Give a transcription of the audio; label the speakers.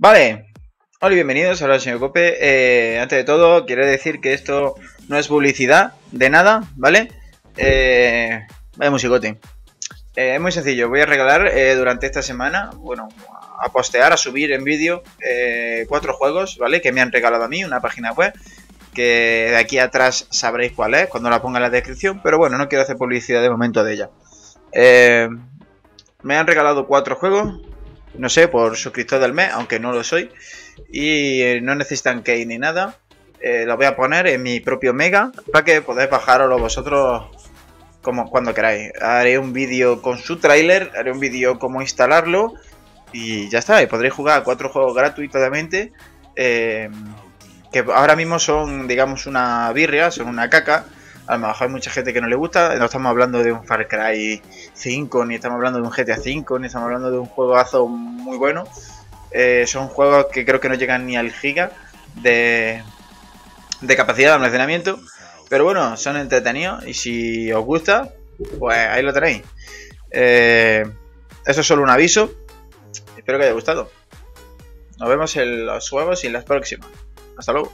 Speaker 1: Vale, hola y bienvenidos, ahora señor Cope. Eh, antes de todo, quiero decir que esto no es publicidad de nada, ¿vale? Eh, vaya musicote. Eh, es muy sencillo, voy a regalar eh, durante esta semana, bueno, a postear, a subir en vídeo cuatro juegos, ¿vale? Que me han regalado a mí, una página web, que de aquí atrás sabréis cuál es cuando la ponga en la descripción, pero bueno, no quiero hacer publicidad de momento de ella. Me han regalado cuatro juegos, no sé, por suscriptor del mes, aunque no lo soy. Y eh, no necesitan key ni nada. Eh, lo voy a poner en mi propio Mega para que podáis bajaroslo vosotros como cuando queráis. Haré un vídeo con su tráiler, haré un vídeo cómo instalarlo y ya está. Podréis jugar a cuatro juegos gratuitamente. Eh, que ahora mismo son, digamos, una birria, son una caca. A lo mejor hay mucha gente que no le gusta. No estamos hablando de un Far Cry 5, ni estamos hablando de un GTA 5, ni estamos hablando de un juegazo muy bueno. Eh, son juegos que creo que no llegan ni al giga de, de capacidad de almacenamiento. Pero bueno, son entretenidos y si os gusta, pues ahí lo tenéis. Eh, eso es solo un aviso. Espero que haya gustado. Nos vemos en los juegos y en las próximas. Hasta luego.